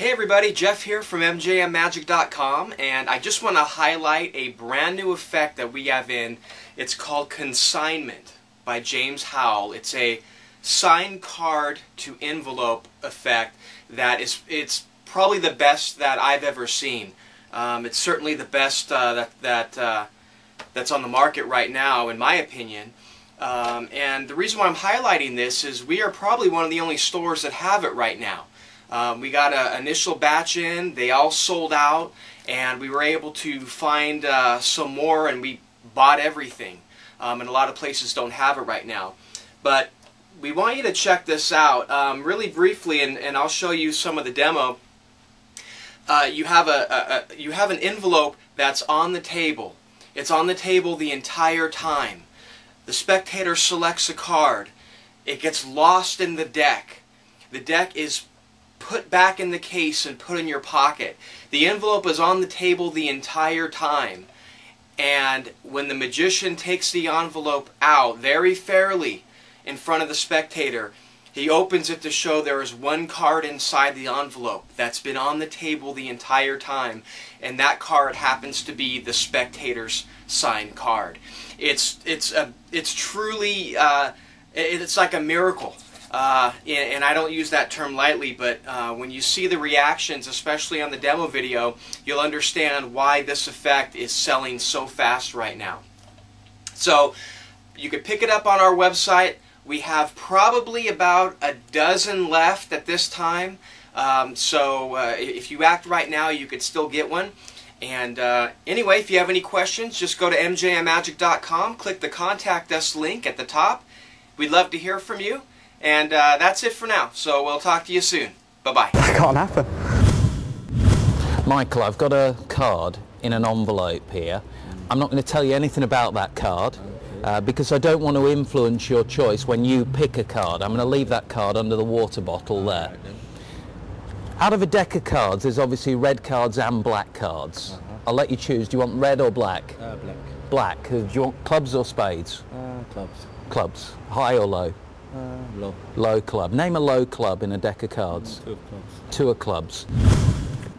Hey everybody, Jeff here from MJMMagic.com and I just want to highlight a brand new effect that we have in. It's called Consignment by James Howells. It's a signed card to envelope effect that is it's probably the best that I've ever seen. Um, it's certainly the best uh, that, that uh, that's on the market right now in my opinion. Um, and the reason why I'm highlighting this is we are probably one of the only stores that have it right now. Um, we got an initial batch in, they all sold out, and we were able to find uh, some more and we bought everything. Um, and a lot of places don't have it right now. But we want you to check this out um, really briefly, and, and I'll show you some of the demo. Uh, you have a, a, a, you have an envelope that's on the table. It's on the table the entire time. The spectator selects a card. It gets lost in the deck. The deck is put back in the case and put in your pocket. The envelope is on the table the entire time. And when the magician takes the envelope out very fairly in front of the spectator, he opens it to show there is one card inside the envelope that's been on the table the entire time, and that card happens to be the spectator's signed card. It's it's a it's truly uh, it's like a miracle. Uh, and, I don't use that term lightly, but uh, when you see the reactions, especially on the demo video, you'll understand why this effect is selling so fast right now. So you could pick it up on our website. We have probably about a dozen left at this time. Um, so uh, if you act right now, you could still get one. And uh, anyway, if you have any questions, just go to mjmmagic.com, click the Contact Us link at the top. We'd love to hear from you. And uh, that's it for now. So we'll talk to you soon. Bye-bye. That can't happen. Michael, I've got a card in an envelope here. I'm not going to tell you anything about that card uh, because I don't want to influence your choice when you pick a card. I'm going to leave that card under the water bottle there. Out of a deck of cards, there's obviously red cards and black cards. Uh -huh. I'll let you choose. Do you want red or black? Uh, black. Black. Do you want clubs or spades? Uh, clubs. Clubs. High or low? Uh, low. Low club. Name a low club in a deck of cards. Two of clubs. Two of clubs.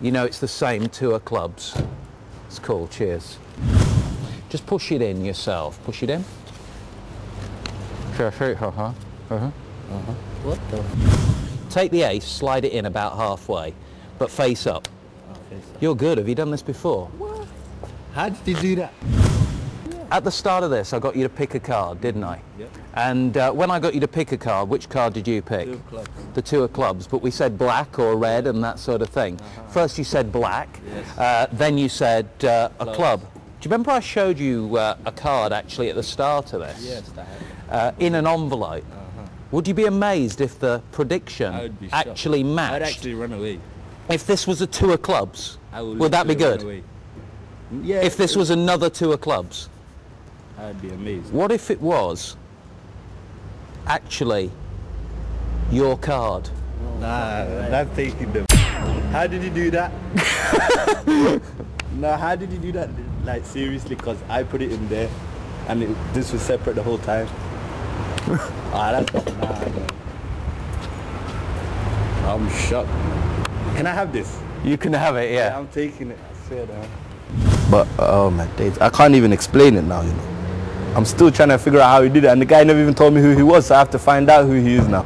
You know it's the same two of clubs. It's cool. Cheers. Just push it in yourself. Push it in. Sure, sure. Uh-huh. Uh-huh. Uh-huh. What the? Take the ace, slide it in about halfway, but face up. Oh, face up. You're good. Have you done this before? What? How did you do that? At the start of this, I got you to pick a card, didn't I? Yep. And uh, when I got you to pick a card, which card did you pick? Two of clubs. The two of clubs, but we said black or red and that sort of thing. Uh -huh. First you said black, yes. uh, then you said uh, a club. Do you remember I showed you uh, a card actually at the start of this? Yes. Uh, in an envelope. -huh. Would you be amazed if the prediction actually matched? I'd actually run away. If this was a two of clubs, would, would that be good? Yeah. If this was another two of clubs? I'd be amazed. What if it was actually your card? Nah, not taking them. How did you do that? nah, how did you do that? Like seriously, because I put it in there and it, this was separate the whole time. ah, that's nah, man. I'm shocked. Can I have this? You can have it, yeah. yeah I'm taking it. I swear that. But oh my days, I can't even explain it now, you know. I'm still trying to figure out how he did it and the guy never even told me who he was so I have to find out who he is now.